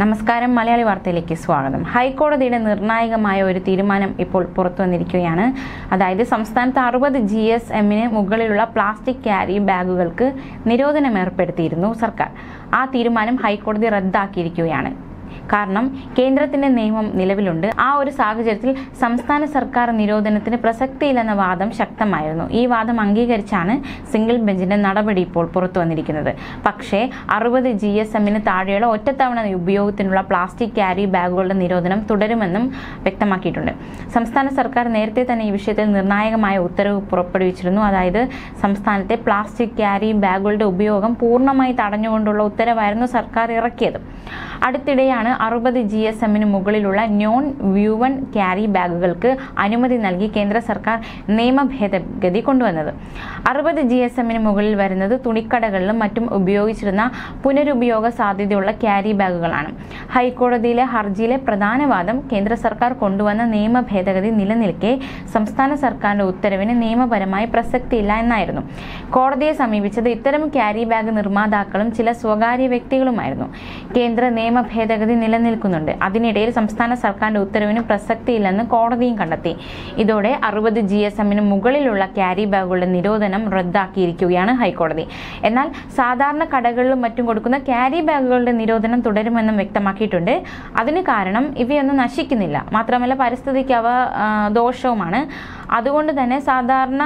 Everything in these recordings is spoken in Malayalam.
നമസ്കാരം മലയാളി വാർത്തയിലേക്ക് സ്വാഗതം. ഹൈക്കോടതിയുടെ നിർണായകമായ ഒരു തീരുമാനം ഇപ്പോൾ പുറത്തു വന്നിരിക്കുകയാണ് അതായത് സംസ്ഥാനത്ത് അറുപത് ജി എസ് എമ്മിന് മുകളിലുള്ള പ്ലാസ്റ്റിക് ക്യാരി ബാഗുകൾക്ക് നിരോധനം ഏർപ്പെടുത്തിയിരുന്നു സർക്കാർ. ആ തീരുമാനം ഹൈക്കോടതി റദ്ദാക്കിയിരിക്കുകയാണ്. കാരണം കേന്ദ്രത്തിന്റെ നിയമം നിലവിലുണ്ട്. ആ ഒരു സാഹചര്യത്തിൽ സംസ്ഥാന സർക്കാർ നിരോധനത്തിന് പ്രസക്തിയില്ലെന്ന വാദം ശക്തമായിരുന്നു. ഈ വാദം അംഗീകരിച്ചാണ് സിംഗിൾ ബെഞ്ചിന്റെ നടപടി ഇപ്പോൾ പുറത്തു വന്നിരിക്കുന്നത്. പക്ഷേ അറുപത് ജി എസ് എമ്മിന് താഴെയുള്ള ഒറ്റത്തവണ ഉപയോഗത്തിനുള്ള പ്ലാസ്റ്റിക് ക്യാരി ബാഗുകളുടെ നിരോധനം തുടരുമെന്നും വ്യക്തമാക്കിയിട്ടുണ്ട്. സംസ്ഥാന സർക്കാർ നേരത്തെ തന്നെ ഈ വിഷയത്തിൽ നിർണായകമായ ഉത്തരവ് പുറപ്പെടുവിച്ചിരുന്നു. അതായത് സംസ്ഥാനത്തെ പ്ലാസ്റ്റിക് ക്യാരി ബാഗുകളുടെ ഉപയോഗം പൂർണമായി തടഞ്ഞുകൊണ്ടുള്ള ഉത്തരവായിരുന്നു സർക്കാർ ഇറക്കിയത്. അടുത്തിടെയാണ് അറുപത് ജി എസ് എമ്മിന് മുകളിലുള്ള നോൺ വ്യൂവൺ ക്യാരി ബാഗുകൾക്ക് അനുമതി നൽകി കേന്ദ്ര സർക്കാർ നിയമ ഭേദഗതി കൊണ്ടുവന്നത്. അറുപത് ജി എസ് എമ്മിന് മുകളിൽ വരുന്നത് തുണിക്കടകളിലും മറ്റും ഉപയോഗിച്ചിരുന്ന പുനരുപയോഗ സാധ്യതയുള്ള ക്യാരി ബാഗുകളാണ്. ഹൈക്കോടതിയിലെ ഹർജിയിലെ പ്രധാന വാദം കേന്ദ്ര സർക്കാർ കൊണ്ടുവന്ന നിയമ ഭേദഗതി നിലനിൽക്കെ സംസ്ഥാന സർക്കാരിന്റെ ഉത്തരവിന് നിയമപരമായി പ്രസക്തിയില്ല എന്നായിരുന്നു. കോടതിയെ സമീപിച്ചത് ഇത്തരം ക്യാരി ബാഗ് നിർമ്മാതാക്കളും ചില സ്വകാര്യ വ്യക്തികളുമായിരുന്നു. കേന്ദ്ര നിയമ നിലനിൽക്കുന്നുണ്ട്. അതിനിടയിൽ സംസ്ഥാന സർക്കാരിന്റെ ഉത്തരവിന് പ്രസക്തിയില്ലെന്ന് കോടതിയും കണ്ടെത്തി. ഇതോടെ അറുപത് ജി എസ് എമ്മിന് മുകളിലുള്ള ക്യാരി ബാഗുകളുടെ നിരോധനം റദ്ദാക്കിയിരിക്കുകയാണ് ഹൈക്കോടതി. എന്നാൽ സാധാരണ കടകളിലും മറ്റും കൊടുക്കുന്ന ക്യാരി ബാഗുകളുടെ നിരോധനം തുടരുമെന്നും വ്യക്തമാക്കിയിട്ടുണ്ട്. അതിന് കാരണം ഇവയൊന്നും നശിക്കുന്നില്ല. മാത്രമല്ല പരിസ്ഥിതിക്ക് അവ ദോഷവുമാണ്. അതുകൊണ്ട് തന്നെ സാധാരണ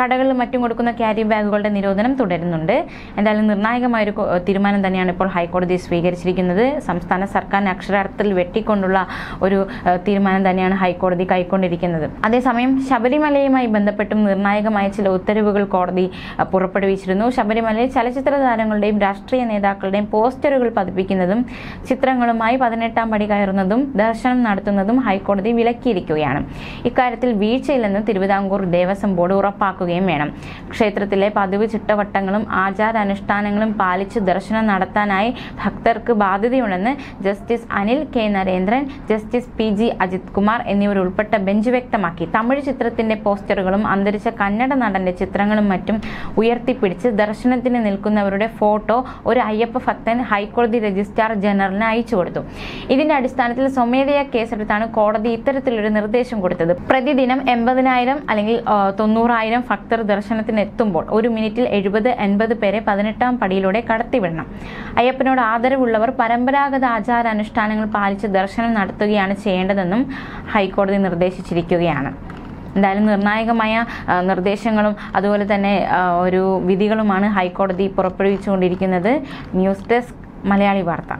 കടകളിൽ മറ്റും കൊടുക്കുന്ന ക്യാരി ബാഗുകളുടെ നിരോധനം തുടരുന്നുണ്ട്. എന്തായാലും നിർണായകമായൊരു തീരുമാനം തന്നെയാണ് ഇപ്പോൾ ഹൈക്കോടതി സ്വീകരിച്ചിരിക്കുന്നത്. സംസ്ഥാന സർക്കാർ അക്ഷരാർത്ഥത്തിൽ വെട്ടിക്കൊണ്ടുള്ള ഒരു തീരുമാനം തന്നെയാണ് ഹൈക്കോടതി കൈക്കൊണ്ടിരിക്കുന്നത്. അതേസമയം ശബരിമലയുമായി ബന്ധപ്പെട്ടും നിർണായകമായ ചില ഉത്തരവുകൾ കോടതി പുറപ്പെടുവിച്ചിരുന്നു. ശബരിമലയിൽ ചലച്ചിത്ര താരങ്ങളുടെയും രാഷ്ട്രീയ നേതാക്കളുടെയും പോസ്റ്ററുകൾ പതിപ്പിക്കുന്നതും ചിത്രങ്ങളുമായി പതിനെട്ടാം പടി കയറുന്നതും ദർശനം നടത്തുന്നതും ഹൈക്കോടതി വിലക്കിയിരിക്കുകയാണ്. ഇക്കാര്യത്തിൽ വീഴ്ചയില്ലെന്ന് തിരുവിതാംകൂർ ദേവസ്വം ബോർഡ് ഉറപ്പാക്കുകയും വേണം. ക്ഷേത്രത്തിലെ പതിവ് ചിട്ടവട്ടങ്ങളും ആചാരാനുഷ്ഠാനങ്ങളും പാലിച്ച് ദർശനം നടത്താനായി ഭക്തർക്ക് ബാധ്യതയുണ്ടെന്ന് justice Anil K Narendran justice P G Ajith Kumar എന്നിവരുൾപ്പെട്ട bench വ്യക്തമാക്കി. തമിഴ് ചിത്രത്തിന്റെ പോസ്റ്ററുകളും അന്തരിച്ച കന്നഡ നടന്റെ ചിത്രങ്ങളും മറ്റും ഉയർത്തിപ്പിടിച്ച് ദർശനത്തിന് നിൽക്കുന്നവരുടെ ഫോട്ടോ ഒരു അയ്യപ്പ ഭക്തൻ ഹൈക്കോടതി രജിസ്ട്രാർ ജനറലിന് അയച്ചു കൊടുത്തു. ഇതിന്റെ അടിസ്ഥാനത്തിൽ സ്വമേധയാ കേസെടുത്താണ് കോടതി ഇത്തരത്തിലൊരു നിർദ്ദേശം കൊടുത്തത്. പ്രതിദിനം എൺപതിനായിരം അൻപതിനായിരം അല്ലെങ്കിൽ തൊണ്ണൂറായിരം ഭക്തർ ദർശനത്തിനെത്തുമ്പോൾ ഒരു മിനിറ്റിൽ എഴുപത് എൺപത് പേരെ പതിനെട്ടാം പടിയിലൂടെ കടത്തിവിടണം. അയ്യപ്പനോട് ആദരവുള്ളവർ പരമ്പരാഗത ആചാരാനുഷ്ഠാനങ്ങൾ പാലിച്ച് ദർശനം നടത്തുകയാണ് ചെയ്യേണ്ടതെന്നും ഹൈക്കോടതി നിർദ്ദേശിച്ചിരിക്കുകയാണ്. എന്തായാലും നിർണായകമായ നിർദ്ദേശങ്ങളും അതുപോലെ തന്നെ ഒരു വിധികളുമാണ് ഹൈക്കോടതി പുറപ്പെടുവിച്ചുകൊണ്ടിരിക്കുന്നത്. ന്യൂസ് ഡെസ്ക് മലയാളി വാർത്ത.